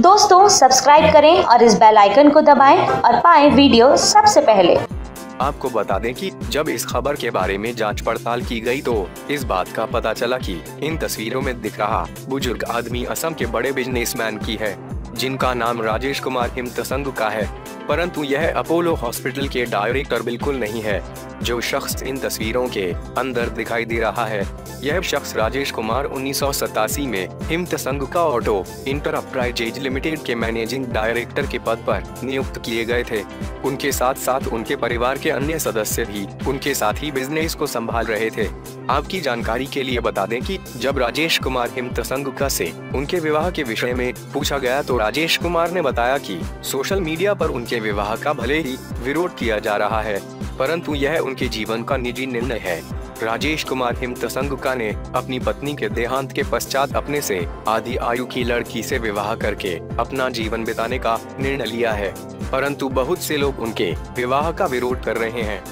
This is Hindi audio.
दोस्तों सब्सक्राइब करें और इस बेल आइकन को दबाएँ और पाएँ वीडियो सबसे पहले। आपको बता दें कि जब इस खबर के बारे में जाँच पड़ताल की गई तो इस बात का पता चला कि इन तस्वीरों में दिख रहा बुज़ुर्ग आदमी असम के बड़े बिजनेसमैन की है, जिनका नाम राजेश कुमार हिमतसंग का है। परंतु यह अपोलो हॉस्पिटल के डायरेक्टर बिल्कुल नहीं है, जो शख्स इन तस्वीरों के अंदर दिखाई दे रहा है। यह शख्स राजेश कुमार उन्नीस सौ सतासी में हिमत संघ का ऑटो इंटरप्राइजेज लिमिटेड के मैनेजिंग डायरेक्टर के पद पर नियुक्त किए गए थे। उनके साथ साथ उनके परिवार के अन्य सदस्य भी उनके साथ ही बिज़नेस को संभाल रहे थे। आपकी जानकारी के लिए बता दें कि जब राजेश कुमार हिमत संघ का से उनके विवाह के विषय में पूछा गया तो राजेश कुमार ने बताया कि सोशल मीडिया पर उनके विवाह का भले ही विरोध किया जा रहा है, परंतु यह उनके जीवन का निजी निर्णय है। राजेश कुमार हिमतसंगका ने अपनी पत्नी के देहांत के पश्चात अपने से आधी आयु की लड़की से विवाह करके अपना जीवन बिताने का निर्णय लिया है। परंतु बहुत से लोग उनके विवाह का विरोध कर रहे हैं।